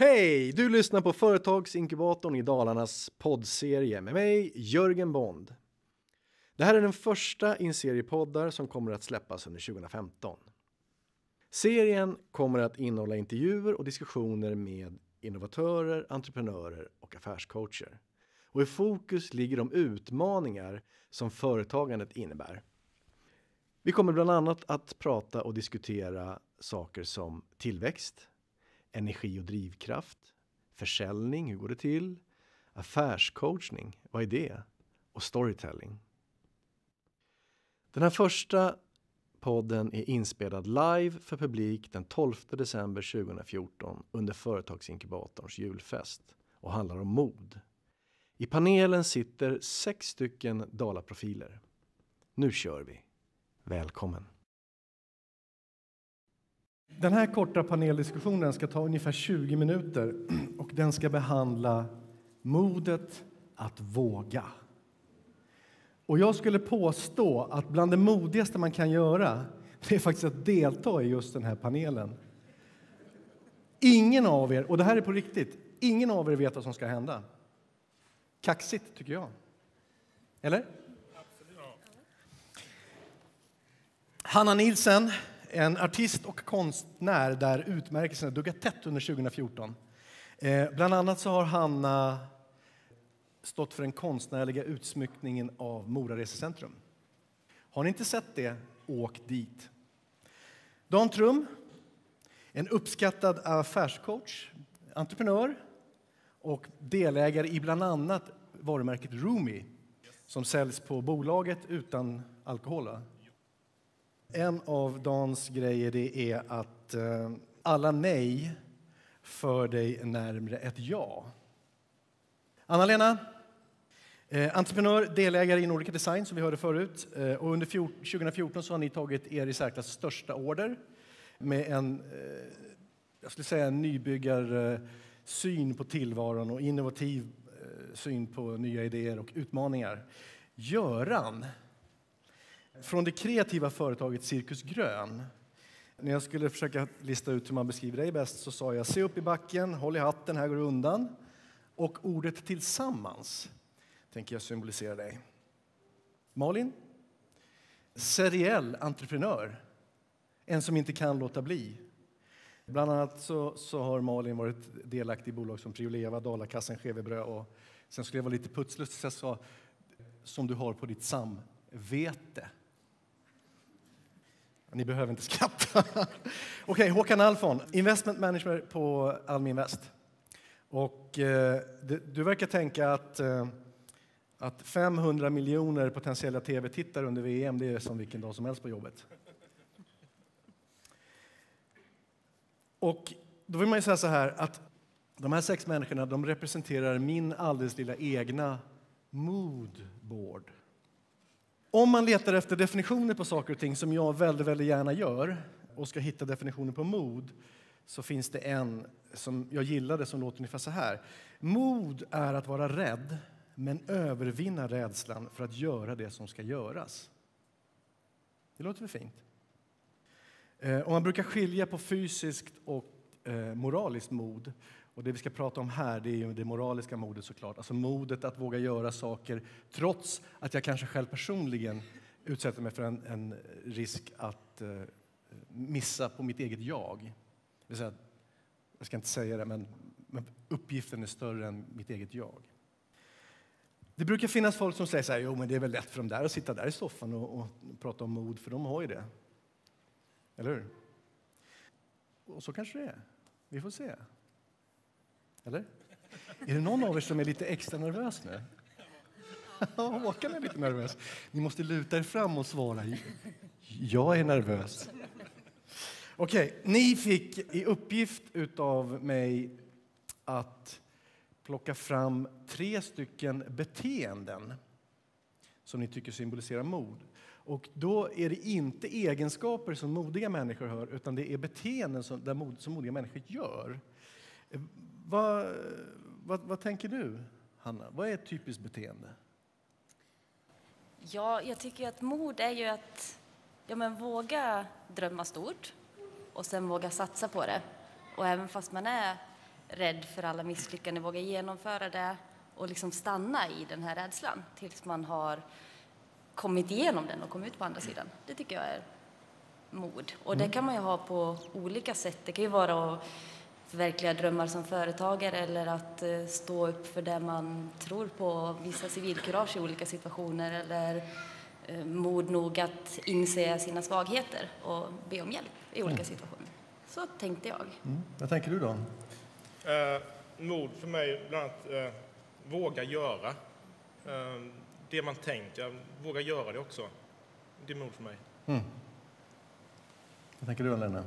Hej! Du lyssnar på Företagsinkubatorn i Dalarnas poddserie med mig, Jörgen Bond. Det här är den första i en serie poddar som kommer att släppas under 2015. Serien kommer att innehålla intervjuer och diskussioner med innovatörer, entreprenörer och affärscoacher. Och i fokus ligger de utmaningar som företagandet innebär. Vi kommer bland annat att prata och diskutera saker som tillväxt, energi och drivkraft, försäljning, hur går det till? Affärscoachning, vad är det? Och storytelling. Den här första podden är inspelad live för publik den 12 december 2014 under Företagsinkubatorns julfest och handlar om mod. I panelen sitter sex stycken Dalaprofiler. Nu kör vi! Välkommen! Den här korta paneldiskussionen ska ta ungefär 20 minuter och den ska behandla modet att våga. Och jag skulle påstå att bland det modigaste man kan göra det är faktiskt att delta i just den här panelen. Ingen av er, och det här är på riktigt, ingen av er vet vad som ska hända. Kaxigt, tycker jag. Eller? Hanna Nilsen, en artist och konstnär där utmärkelserna duggat tätt under 2014. Eh, bland annat så har Hanna stått för den konstnärliga utsmyckningen av Mora Resecentrum. Har ni inte sett det, åk dit. Dan Trum, en uppskattad affärscoach, entreprenör och delägare i bland annat varumärket Roomy som säljs på bolaget utan alkohol. En av Dans grejer det är att eh, alla nej för dig närmre ett ja. Anna-Lena, eh, entreprenör, delägare i Nordica Design som vi hörde förut. Eh, och under 2014 så har ni tagit er i särklass största order med en, eh, jag skulle säga en nybyggarsyn på tillvaron och innovativ eh, syn på nya idéer och utmaningar. Göran, från det kreativa företaget Cirkus Grön. När jag skulle försöka lista ut hur man beskriver dig bäst så sa jag se upp i backen, håll i hatten, här går det undan. Och ordet tillsammans tänker jag symbolisera dig. Malin? Seriell entreprenör. En som inte kan låta bli. Bland annat så, så har Malin varit delaktig i bolag som Prioleva, Dalakassen, Skevebröd och sen skulle jag vara lite putslustig så jag sa som du har på ditt samvete. Ni behöver inte skratta. Okej, okay, Håkan Alfon, investment manager på Almi Invest. Och, eh, du verkar tänka att, eh, att 500 miljoner potentiella tv-tittare under VM det är som vilken dag som helst på jobbet. Och då vill man ju säga så här att de här sex människorna de representerar min alldeles lilla egna moodboard. Om man letar efter definitioner på saker och ting, som jag väldigt, väldigt gärna gör och ska hitta definitioner på mod, så finns det en som jag gillade som låter ungefär så här. Mod är att vara rädd, men övervinna rädslan för att göra det som ska göras. Det låter väl fint? Eh, och man brukar skilja på fysiskt och eh, moraliskt mod. Och det vi ska prata om här det är ju det moraliska modet såklart. Alltså modet att våga göra saker trots att jag kanske själv personligen utsätter mig för en, en risk att eh, missa på mitt eget jag. Det säga, jag ska inte säga det, men, men, uppgiften är större än mitt eget jag. Det brukar finnas folk som säger så här, jo men det är väl lätt för dem där att sitta där i soffan och, och prata om mod, för de har ju det. Eller hur? Och så kanske det är. Vi får se. Eller? Är det någon av er som är lite extra nervös nu? Håkan är lite nervös. Ni måste luta er fram och svara. Jag är nervös. Okej, okay, ni fick i uppgift av mig att plocka fram tre stycken beteenden som ni tycker symboliserar mod. Och då är det inte egenskaper som modiga människor har, utan det är beteenden som, mod, som modiga människor gör. Vad, vad, vad, tänker du, Hanna? Vad är ett typiskt beteende? Ja, jag tycker att mod är ju att ja, men våga drömma stort och sen våga satsa på det. Och även fast man är rädd för alla misslyckanden, våga genomföra det och liksom stanna i den här rädslan tills man har kommit igenom den och kommit ut på andra sidan. Det tycker jag är mod. Och det kan man ju ha på olika sätt. Det kan ju vara att förverkliga drömmar som företagare eller att eh, stå upp för det man tror på, visa civilkurage i olika situationer eller eh, mod nog att inse sina svagheter och be om hjälp i olika situationer. Så tänkte jag. Mm. Vad tänker du då? Eh, mod för mig, bland annat eh, våga göra eh, det man tänker, våga göra det också. Det är mod för mig. Mm. Vad tänker du, Lena?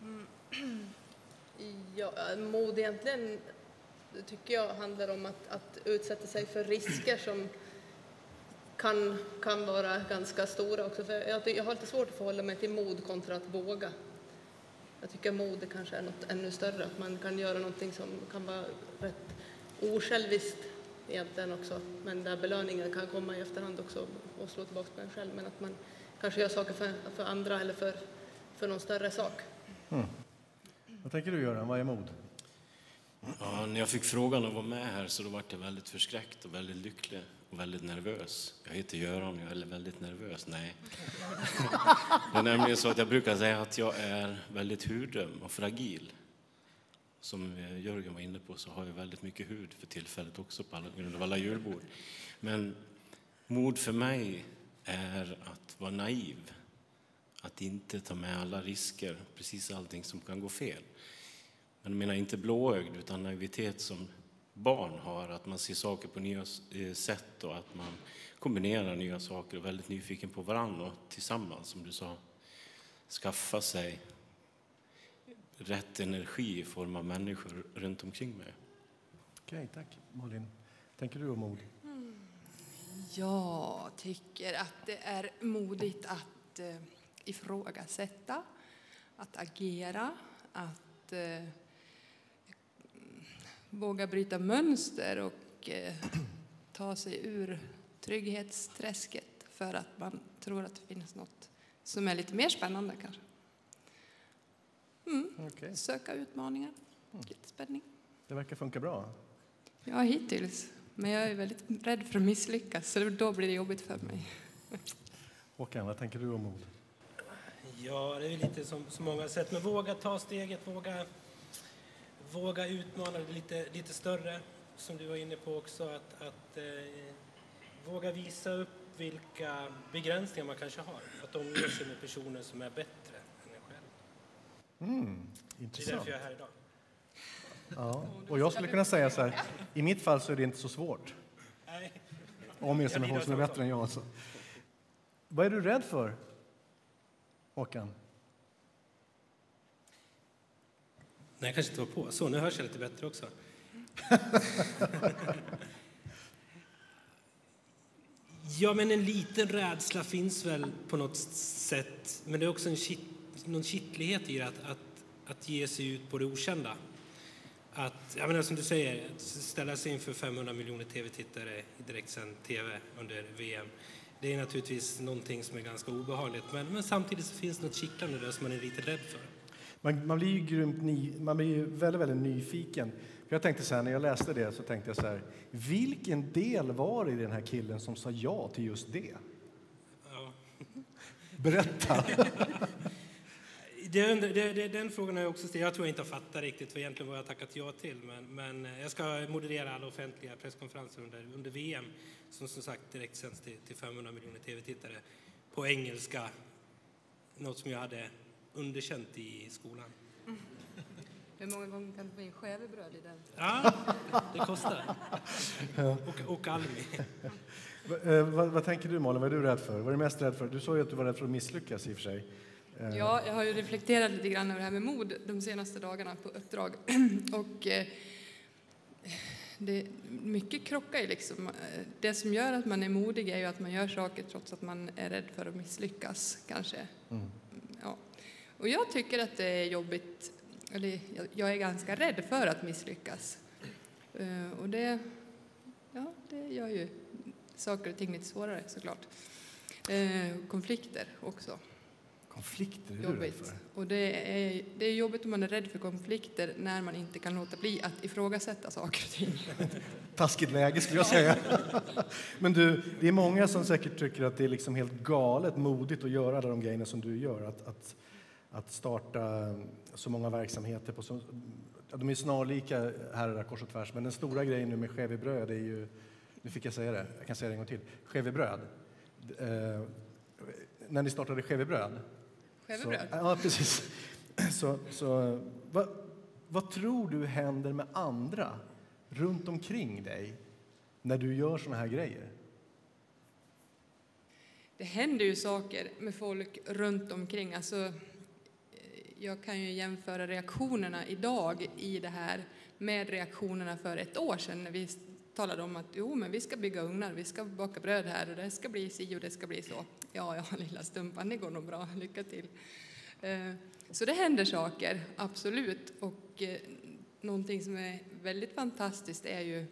Mm. Ja, mod egentligen tycker jag handlar om att, att utsätta sig för risker som kan, kan vara ganska stora också. För jag, jag har lite svårt att förhålla mig till mod kontra att våga. Jag tycker mod kanske är något ännu större, att man kan göra någonting som kan vara rätt osjälviskt egentligen också, men där belöningen kan komma i efterhand också och slå tillbaka på en själv. Men att man kanske gör saker för, för andra eller för, för någon större sak. Mm. Vad tänker du Göran, vad är mod? Ja, när jag fick frågan att vara med här så då var jag väldigt förskräckt och väldigt lycklig och väldigt nervös. Jag heter Göran och jag är väldigt nervös. Nej. Det är nämligen så att jag brukar säga att jag är väldigt hudöm och fragil. Som Jörgen var inne på så har jag väldigt mycket hud för tillfället också på grund av alla julbord. Men mod för mig är att vara naiv. Att inte ta med alla risker, precis allting som kan gå fel. Men jag menar inte blåögd, utan naivitet som barn har, att man ser saker på nya eh, sätt och att man kombinerar nya saker och är väldigt nyfiken på varandra och tillsammans, som du sa, skaffa sig rätt energi i form av människor runt omkring mig. Okej, tack. Malin, tänker du om mod? Mm. Jag tycker att det är modigt att eh, ifrågasätta, att agera, att eh, våga bryta mönster och eh, ta sig ur trygghetsträsket för att man tror att det finns något som är lite mer spännande kanske. Mm. Okay. Söka utmaningar, mm. lite spänning. Det verkar funka bra. Ja, hittills. Men jag är väldigt rädd för att misslyckas, så då blir det jobbigt för mig. Håkan, vad tänker du om mod? Ja, det är lite som så många sätt, men våga ta steget, våga våga utmana det lite, lite större, som du var inne på också. Att, att eh, våga visa upp vilka begränsningar man kanske har. Att omge sig med personer som är bättre än en själv. Mm, intressant. Det är därför jag är här idag. Ja, och jag skulle kunna säga så här, i mitt fall så är det inte så svårt. Nej. Med folk som är bättre än jag. Alltså. Vad är du rädd för, Håkan? Nej, kanske inte var på. Så, nu hörs jag lite bättre också. ja, men en liten rädsla finns väl på något sätt. Men det är också en kitt, någon kittlighet i det, att, att, att ge sig ut på det okända. Att, jag menar, som du säger, ställa sig inför 500 miljoner tv-tittare i direktsänd tv under VM. Det är naturligtvis någonting som är ganska obehagligt, men, men samtidigt finns det något kittlande där som man är lite rädd för. Man, man, blir ju grymt ny, man blir ju väldigt, väldigt nyfiken. För jag tänkte så här, när jag läste det så tänkte jag så här, vilken del var det i den här killen som sa ja till just det? Ja. Berätta! det, det, det, den frågan har jag också ställt. Jag tror jag inte har fattat riktigt vad egentligen vad jag tackat ja till. Men, men jag ska moderera alla offentliga presskonferenser under, under VM som som sagt direkt sänds till, till 500 miljoner tv-tittare på engelska. Något som jag hade underkänt i skolan. Hur många gånger kan du få in skävebröd i den? Ja, det kostar. Och, och Almi. Eh, vad, vad, tänker du Malin, vad är du rädd för? Vad är du mest rädd för? Du sa ju att du var rädd för att misslyckas i och för sig. Eh. Ja, jag har ju reflekterat lite grann över det här med mod de senaste dagarna på uppdrag. och eh, det, mycket krockar ju liksom. Det som gör att man är modig är ju att man gör saker trots att man är rädd för att misslyckas kanske. Mm. Och jag tycker att det är jobbigt, eller jag är ganska rädd för att misslyckas. Eh, och det, ja, det gör ju saker och ting lite svårare såklart. Eh, konflikter också. Konflikter, är du rädd jobbigt. för? Och det är, det är jobbigt om man är rädd för konflikter när man inte kan låta bli att ifrågasätta saker och ting. Taskigt läge skulle jag säga. Men du, det är många som säkert tycker att det är liksom helt galet modigt att göra alla de grejerna som du gör. Att, att, att starta så många verksamheter på så, de är snarlika här kors och tvärs, men den stora grejen nu med Skev i bröd är ju, nu fick jag säga det, jag kan säga det en gång till, Skev i bröd. Eh, när ni startade Skevebröd? Så, ja, precis. Så, så, vad, vad tror du händer med andra runt omkring dig när du gör såna här grejer? Det händer ju saker med folk runt omkring. Alltså, jag kan ju jämföra reaktionerna idag i det här med reaktionerna för ett år sedan när vi talade om att jo, men vi ska bygga ugnar, vi ska baka bröd här och det ska bli si och det ska bli så. Ja, ja, lilla stumpan, det går nog bra, lycka till. Eh, så det händer saker, absolut. Och eh, någonting som är väldigt fantastiskt är ju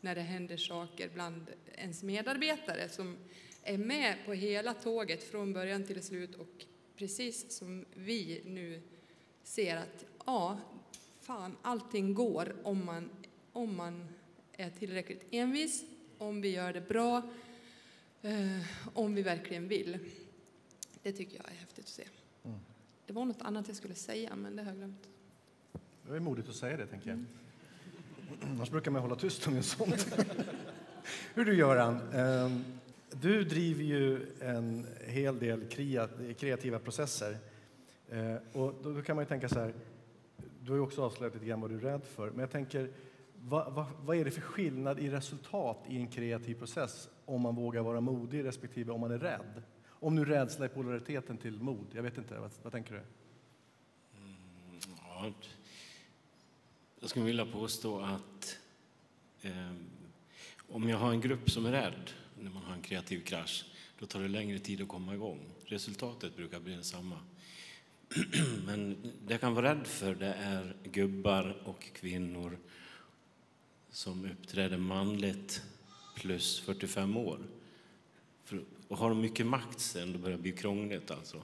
när det händer saker bland ens medarbetare som är med på hela tåget från början till slut och precis som vi nu ser att ja, fan, allting går om man, om man är tillräckligt envis, om vi gör det bra, eh, om vi verkligen vill. Det tycker jag är häftigt att se. Det var något annat jag skulle säga, men det har jag glömt. Det är modigt att säga det, tänker jag. Annars brukar man hålla tyst om sånt. Hur du, Göran, ehm, du driver ju en hel del kreativa processer. Eh, och då kan man ju tänka så här, du har ju också avslöjat lite grann vad du är rädd för, men jag tänker, vad, vad, vad är det för skillnad i resultat i en kreativ process om man vågar vara modig respektive om man är rädd? Om nu rädsla är polariteten till mod, jag vet inte, vad, vad tänker du? Mm, ja, jag skulle vilja påstå att eh, om jag har en grupp som är rädd när man har en kreativ krasch, då tar det längre tid att komma igång. Resultatet brukar bli detsamma. Men det jag kan vara rädd för det är gubbar och kvinnor som uppträder manligt plus 45 år. För, och har de mycket makt sen, då börjar det bli krångligt alltså.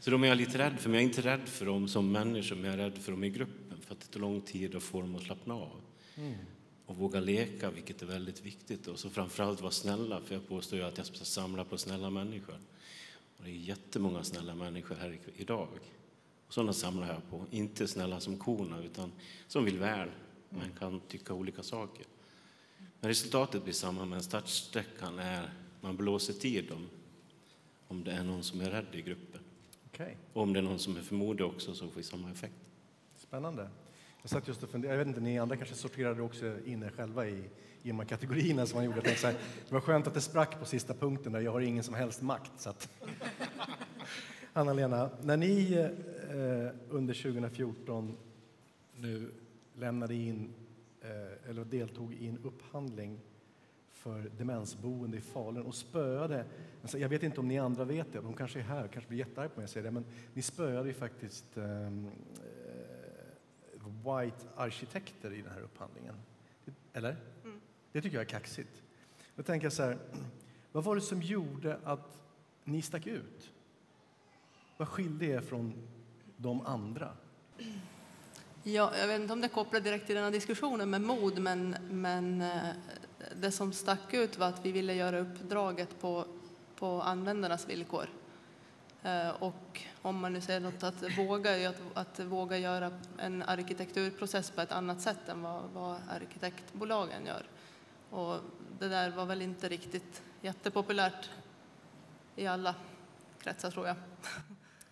Så de är jag lite rädd för, men jag är inte rädd för dem som människor, men jag är rädd för dem i gruppen. För att det tar lång tid att få dem att slappna av. Mm. Och våga leka, vilket är väldigt viktigt. Och så framförallt vara snälla, för jag påstår ju att jag ska samla på snälla människor. Och det är jättemånga snälla människor här idag. Och sådana samlar jag på. Inte snälla som korna, utan som vill väl, men kan tycka olika saker. Men resultatet blir samma, men startsträckan är man blåser tid om, om det är någon som är rädd i gruppen. Okej, Och om det är någon som är för modig också så får vi samma effekt. spännande. Jag satt just och funderade, jag vet inte, ni andra kanske sorterade också in er själva i, i de här kategorierna som man gjorde. Jag tänkte så här, det var skönt att det sprack på sista punkten där jag har ingen som helst makt. Så att... Anna-Lena, när ni eh, under 2014 nu lämnade in eh, eller deltog i en upphandling för demensboende i Falun och spöade, alltså jag vet inte om ni andra vet det, de kanske är här, kanske blir jättearga på mig säger det, men ni spöade ju faktiskt eh, White arkitekter i den här upphandlingen. Eller? Det tycker jag är kaxigt. Då tänker jag så här, vad var det som gjorde att ni stack ut? Vad skilde er från de andra? Ja, jag vet inte om det kopplar direkt till den här diskussionen med mod, men, men eh, det som stack ut var att vi ville göra uppdraget på, på användarnas villkor. Eh, och om man nu säger något att våga, att, att våga göra en arkitekturprocess på ett annat sätt än vad, vad arkitektbolagen gör. Och det där var väl inte riktigt jättepopulärt i alla kretsar, tror jag.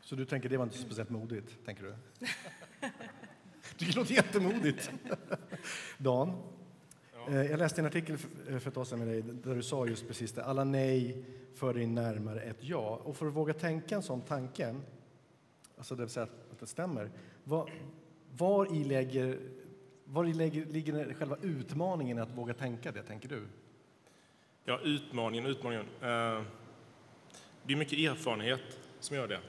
Så du tänker det var inte speciellt modigt, tänker du? Det låter jättemodigt. Dan, Eh, jag läste en artikel eh, för ett tag sedan med dig där du sa just precis det. Alla nej för dig närmare ett ja. Och för att våga tänka en sån tanke, alltså det vill säga att det stämmer, var, var i lägger, var i lägger, ligger själva utmaningen att våga tänka det, tänker du? Ja, utmaningen, utmaningen. Eh, det är mycket erfarenhet som gör det.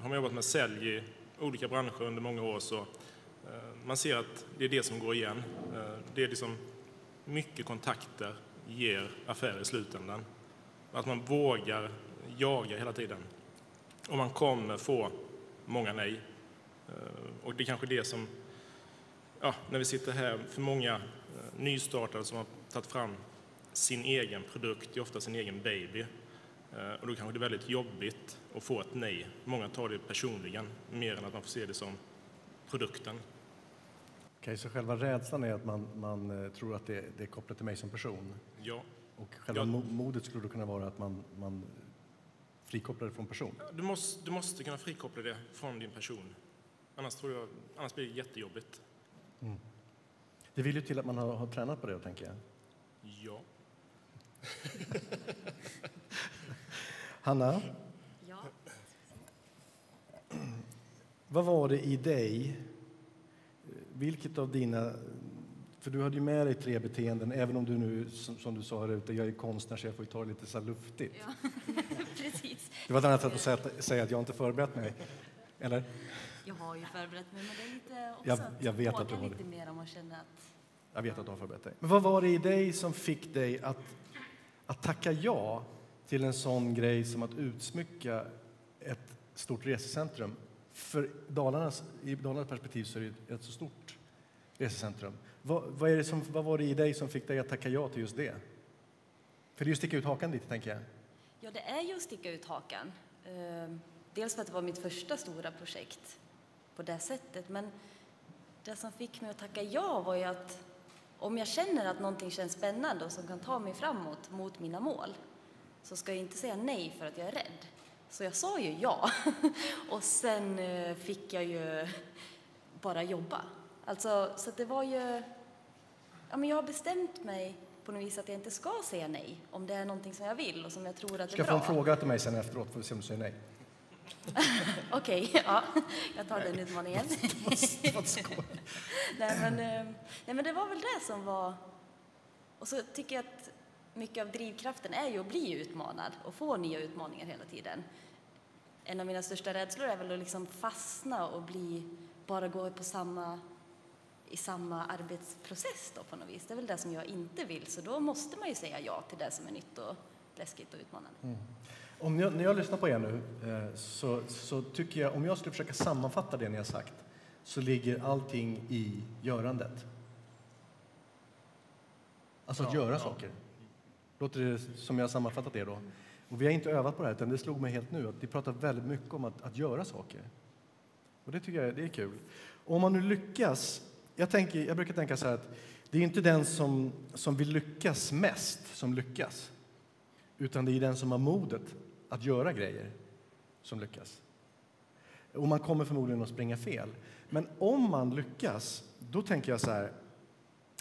Har man jobbat med sälj i olika branscher under många år så Eh, man ser att det är det som går igen. Eh, det är liksom mycket kontakter ger affärer i slutändan. Att man vågar jaga hela tiden. Och man kommer få många nej. Eh, och det är kanske det som, ja, när vi sitter här, för många nystartade som har tagit fram sin egen produkt, det är ofta sin egen baby. Och då kanske det är väldigt jobbigt att få ett nej. Många tar det personligen, mer än att man får se det som produkten. Okej, så själva rädslan är att man, man tror att det, det är kopplat till mig som person? Ja. Och själva Ja. mo- modet skulle då kunna vara att man, man frikopplar det från person? Du måste, du måste kunna frikoppla det från din person. Annars, tror jag, annars blir det jättejobbigt. Det vill ju till att man har, har tränat på det, tänker jag. Ja. Hanna, Ja. vad var det i dig? Vilket av dina... För du hade ju med dig tre beteenden, även om du nu, som, som du sa här ute, jag är konstnär så jag får ju ta det lite så luftigt. ja. Precis. Det var ett annat sätt att säga, att säga att jag inte förberett mig. Eller? Jag har ju förberett mig, men det är lite också Jag- att jag vet att du har lite mer om man känner att Jag vet att du har förberett dig. Men vad var det i dig som fick dig att, att tacka ja till en sån grej som att utsmycka ett stort resecentrum? För Dalarnas, i Dalarnas perspektiv så är det ett så stort resecentrum. Vad, vad, är det som, vad var det i dig som fick dig att tacka ja till just det? För det är ju att sticka ut hakan lite, tänker jag. Ja, det är ju att sticka ut hakan. Ehm, dels för att det var mitt första stora projekt på det sättet, men det som fick mig att tacka ja var ju att om jag känner att någonting känns spännande och som kan ta mig framåt mot mina mål så ska jag inte säga nej för att jag är rädd. Så jag sa ju ja. Och sen eh, fick jag ju bara jobba. Alltså, så att det var ju... Ja, men jag har bestämt mig på något vis att jag inte ska säga nej om det är någonting som jag vill och som jag tror att Ska är jag få bra. en fråga till mig sen efteråt? Får vi se om du säger nej. Okej, ja. Jag tar den utmaningen. nej, men, eh, nej, men det var väl det som var... Och så tycker jag att mycket av drivkraften är ju att bli utmanad och få nya utmaningar hela tiden. En av mina största rädslor är väl att liksom fastna och bli, bara gå på samma, i samma arbetsprocess då på något vis. Det är väl det som jag inte vill, så då måste man ju säga ja till det som är nytt och läskigt och utmanande. Om jag, när jag lyssnar på er nu eh, så, så tycker jag, om jag skulle försöka sammanfatta det ni har sagt, så ligger allting i görandet. Alltså att göra saker. Låter det som jag har sammanfattat det då? Och vi har inte övat på det här, utan det slog mig helt nu att vi pratar väldigt mycket om att, att göra saker. Och det tycker jag det är kul. Och om man nu lyckas, jag, tänker, jag brukar tänka så här att det är inte den som, som vill lyckas mest som lyckas. Utan det är den som har modet att göra grejer som lyckas. Och man kommer förmodligen att springa fel. Men om man lyckas, då tänker jag så här,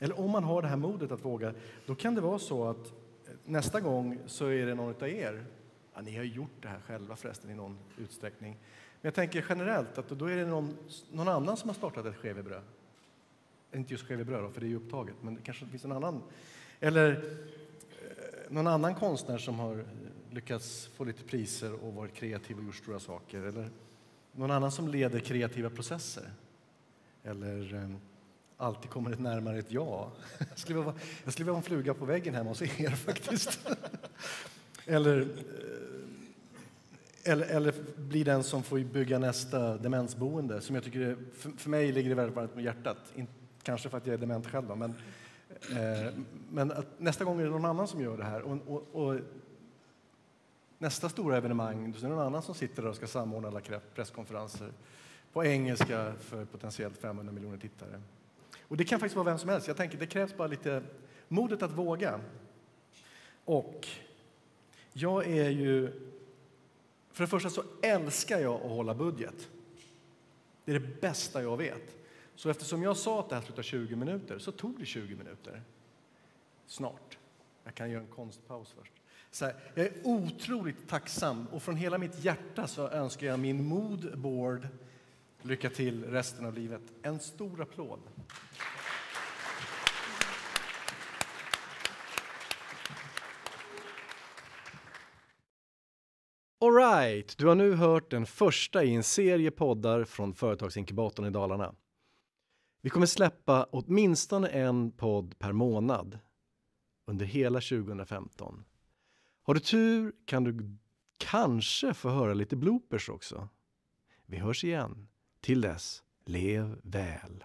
eller om man har det här modet att våga, då kan det vara så att eh, nästa gång så är det någon av er, ja, ni har ju gjort det här själva förresten i någon utsträckning, men jag tänker generellt att då är det någon, någon annan som har startat ett skevebröd. Inte just skevebröd för det är ju upptaget, men det kanske finns någon annan. Eller eh, någon annan konstnär som har lyckats få lite priser och varit kreativ och gjort stora saker. Eller någon annan som leder kreativa processer. Eller eh, alltid kommer ett närmare ett ja. Jag skulle vilja vara, jag skulle vilja vara en fluga på väggen hemma hos er faktiskt. eller, eh, eller, eller bli den som får bygga nästa demensboende som jag tycker, är, för, för mig ligger det väldigt varmt med hjärtat. Kanske för att jag är dement själv då, men, eh, men att nästa gång är det någon annan som gör det här. Och, och, och nästa stora evenemang, då är det någon annan som sitter där och ska samordna alla presskonferenser på engelska för potentiellt 500 miljoner tittare. Och det kan faktiskt vara vem som helst. Jag tänker, det krävs bara lite modet att våga. Och jag är ju... För det första så älskar jag att hålla budget. Det är det bästa jag vet. Så eftersom jag sa att det här skulle ta 20 minuter så tog det 20 minuter. Snart. Jag kan göra en konstpaus först. Så här, jag är otroligt tacksam och från hela mitt hjärta så önskar jag min moodboard lycka till resten av livet. En stor applåd. Alright, du har nu hört den första i en serie poddar från Företagsinkubatorn i Dalarna. Vi kommer släppa åtminstone en podd per månad under hela 2015. Har du tur kan du kanske få höra lite bloopers också. Vi hörs igen. Till dess, lev väl!